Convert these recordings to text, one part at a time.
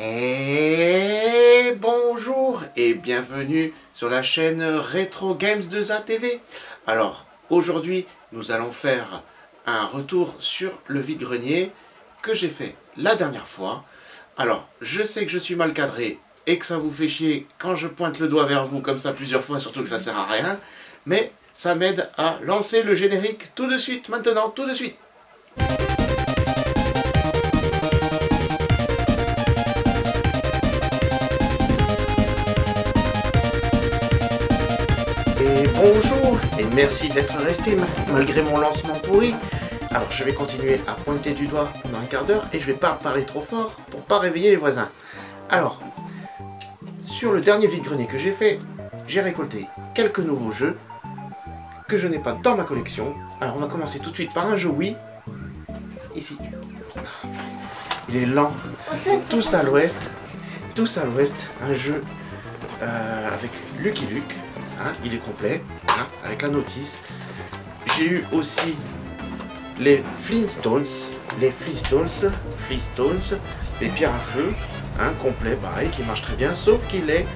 Et bonjour et bienvenue sur la chaîne Retro Games de ZATV. Alors, aujourd'hui, nous allons faire un retour sur le vide-grenier que j'ai fait la dernière fois. Alors, je sais que je suis mal cadré et que ça vous fait chier quand je pointe le doigt vers vous comme ça plusieurs fois, surtout que ça sert à rien. Mais ça m'aide à lancer le générique tout de suite, maintenant, tout de suite. Merci d'être resté malgré mon lancement pourri. Alors je vais continuer à pointer du doigt pendant un quart d'heure et je vais pas parler trop fort pour pas réveiller les voisins. Alors, sur le dernier vide-grenier que j'ai fait, j'ai récolté quelques nouveaux jeux que je n'ai pas dans ma collection. Alors on va commencer tout de suite par un jeu Wii. Ici. Il est lent. Tous à l'ouest. Tous à l'ouest. Un jeu euh, avec Lucky Luke. Hein, il est complet. Hein, avec la notice. J'ai eu aussi les Flintstones. Les Flintstones. Flintstones. Les pierres à feu. Un complet, pareil, qui marche très bien. Sauf qu'il est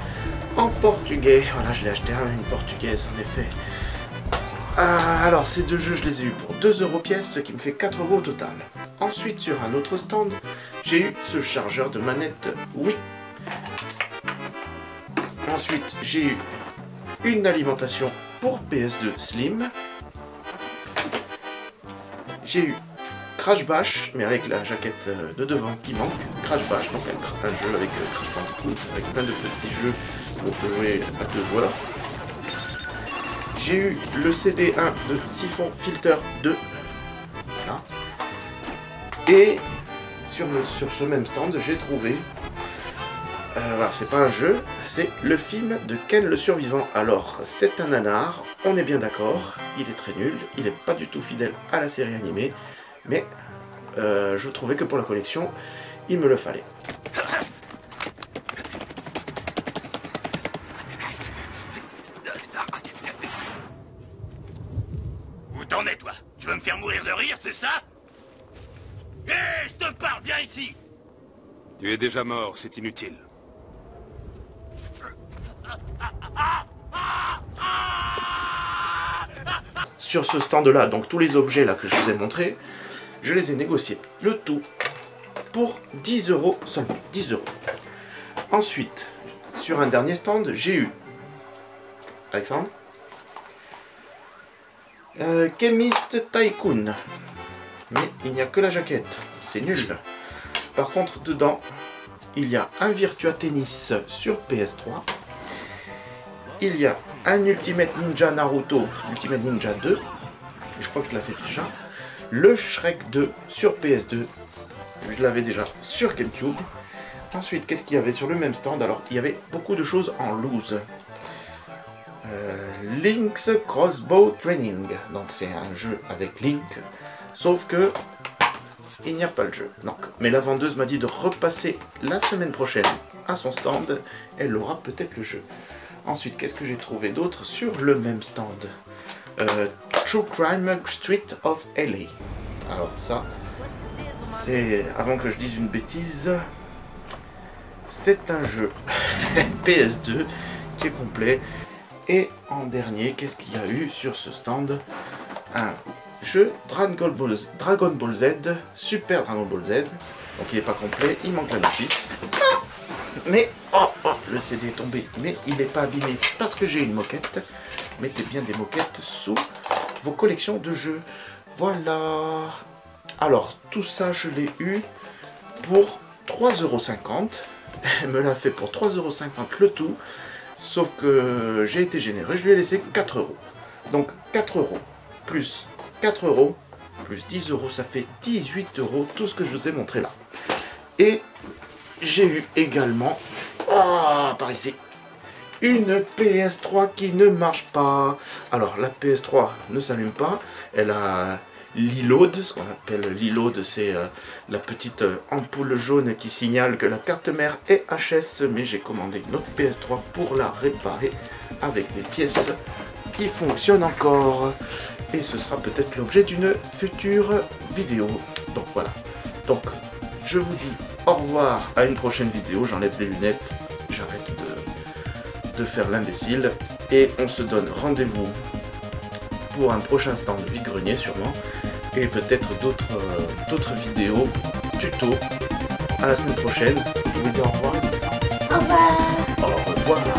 en portugais. Voilà, je l'ai acheté à une portugaise, en effet. Ah, alors, ces deux jeux, je les ai eu pour 2 euros pièce, ce qui me fait 4 euros au total. Ensuite, sur un autre stand, j'ai eu ce chargeur de manette Wii. Ensuite, j'ai eu une alimentation pour PS2 Slim. J'ai eu Crash Bash, mais avec la jaquette de devant qui manque. Crash Bash, donc un, jeu avec euh, Crash Bandicoot, avec plein de petits jeux où on peut jouer à deux joueurs. J'ai eu le CD1 de Siphon Filter 2. Voilà. Et sur, sur ce même stand, j'ai trouvé... Euh, alors, c'est pas un jeu, c'est le film de Ken le Survivant. Alors, c'est un nanar, on est bien d'accord, il est très nul, il n'est pas du tout fidèle à la série animée, mais euh, je trouvais que pour la collection, il me le fallait. Où t'en es, toi? Tu veux me faire mourir de rire, c'est ça? Hé, je te parle, viens ici Tu es déjà mort, c'est inutile. Sur ce stand-là, donc tous les objets là que je vous ai montrés, je les ai négociés le tout pour 10 euros seulement. 10 euros. Ensuite, sur un dernier stand, j'ai eu Alexandre euh, Chemist Tycoon. Mais il n'y a que la jaquette. C'est nul. Par contre, dedans, il y a un Virtua Tennis sur PS3. Il y a un Ultimate Ninja Naruto, Ultimate Ninja 2. Je crois que je l'avais déjà. Le Shrek 2 sur PS2. Je l'avais déjà sur GameCube. Ensuite, qu'est-ce qu'il y avait sur le même stand? Alors, il y avait beaucoup de choses en loose. Euh, Link's Crossbow Training. Donc c'est un jeu avec Link. Sauf que il n'y a pas le jeu. Donc, mais la vendeuse m'a dit de repasser la semaine prochaine à son stand. Elle aura peut-être le jeu. Ensuite, qu'est-ce que j'ai trouvé d'autre sur le même stand? Euh, True Crime Street of LA. Alors ça, c'est, avant que je dise une bêtise, c'est un jeu PS2 qui est complet. Et en dernier, qu'est-ce qu'il y a eu sur ce stand? Un jeu Dragon Ball, Z, Super Dragon Ball Z. Donc il n'est pas complet, il manque la notice. Mais oh, oh, le CD est tombé, mais il n'est pas abîmé parce que j'ai une moquette. Mettez bien des moquettes sous vos collections de jeux. Voilà. Alors, tout ça, je l'ai eu pour 3,50€. Elle me l'a fait pour 3,50€ le tout. Sauf que j'ai été généreux, je lui ai laissé 4 euros. Donc 4 euros plus 4 euros plus 10 euros, ça fait 18 euros, tout ce que je vous ai montré là. Et j'ai eu également, ah, par ici, une PS3 qui ne marche pas. Alors la PS3 ne s'allume pas, elle a l'e-load, ce qu'on appelle l'e-load, c'est euh, la petite euh, ampoule jaune qui signale que la carte mère est HS, mais j'ai commandé une autre PS3 pour la réparer avec des pièces qui fonctionnent encore. Et ce sera peut-être l'objet d'une future vidéo. Donc voilà. Donc, je vous dis au revoir à une prochaine vidéo. J'enlève les lunettes, j'arrête de, de faire l'imbécile. Et on se donne rendez-vous pour un prochain stand de vide-grenier sûrement. Et peut-être d'autres euh, d'autres vidéos, tuto. À la semaine prochaine. Je vous dis au revoir. Au revoir. Au revoir.